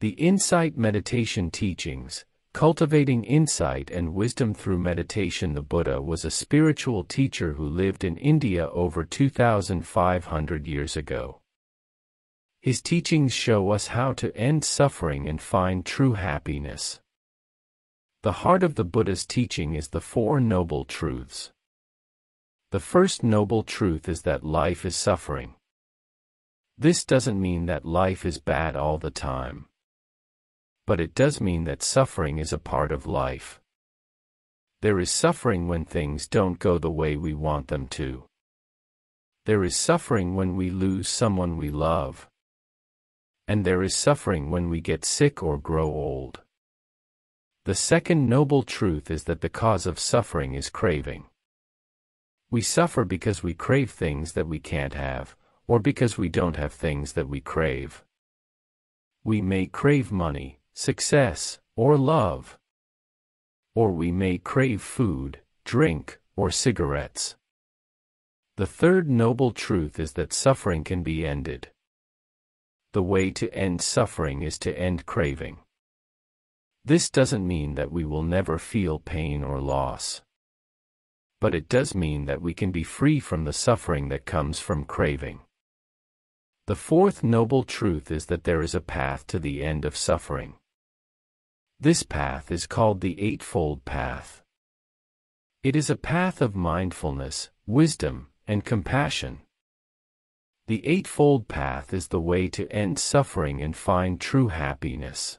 The Insight Meditation Teachings Cultivating Insight and Wisdom Through Meditation The Buddha was a spiritual teacher who lived in India over 2,500 years ago. His teachings show us how to end suffering and find true happiness. The heart of the Buddha's teaching is the Four Noble Truths. The first noble truth is that life is suffering. This doesn't mean that life is bad all the time but it does mean that suffering is a part of life. There is suffering when things don't go the way we want them to. There is suffering when we lose someone we love. And there is suffering when we get sick or grow old. The second noble truth is that the cause of suffering is craving. We suffer because we crave things that we can't have, or because we don't have things that we crave. We may crave money, success, or love. Or we may crave food, drink, or cigarettes. The third noble truth is that suffering can be ended. The way to end suffering is to end craving. This doesn't mean that we will never feel pain or loss. But it does mean that we can be free from the suffering that comes from craving. The fourth noble truth is that there is a path to the end of suffering. This path is called the Eightfold Path. It is a path of mindfulness, wisdom, and compassion. The Eightfold Path is the way to end suffering and find true happiness.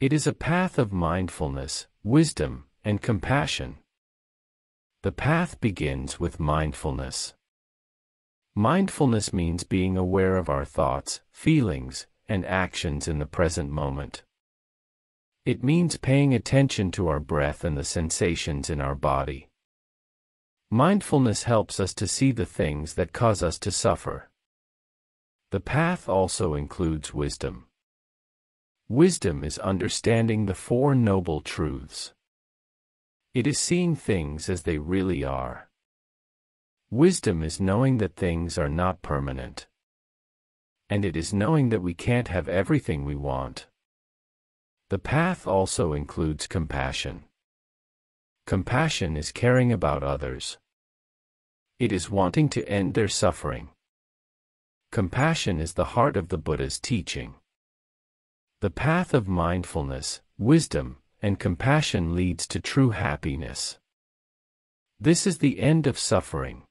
It is a path of mindfulness, wisdom, and compassion. The path begins with mindfulness. Mindfulness means being aware of our thoughts, feelings, and actions in the present moment. It means paying attention to our breath and the sensations in our body. Mindfulness helps us to see the things that cause us to suffer. The path also includes wisdom. Wisdom is understanding the Four Noble Truths. It is seeing things as they really are. Wisdom is knowing that things are not permanent. And it is knowing that we can't have everything we want. The path also includes compassion. Compassion is caring about others. It is wanting to end their suffering. Compassion is the heart of the Buddha's teaching. The path of mindfulness, wisdom, and compassion leads to true happiness. This is the end of suffering.